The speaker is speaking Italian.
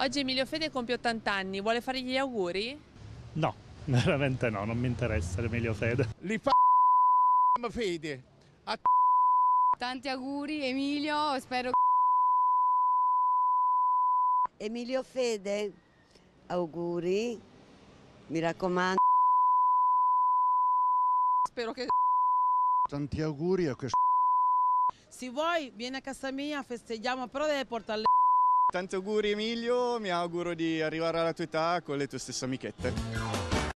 Oggi Emilio Fede compie 80 anni, vuole fargli gli auguri? No, veramente no, non mi interessa Emilio Fede. Li fa Fede. A Tanti auguri Emilio, spero Emilio Fede, auguri, mi raccomando. spero che Tanti auguri a questo Se vuoi vieni a casa mia, festeggiamo, però deve portare Tanti auguri Emilio, mi auguro di arrivare alla tua età con le tue stesse amichette.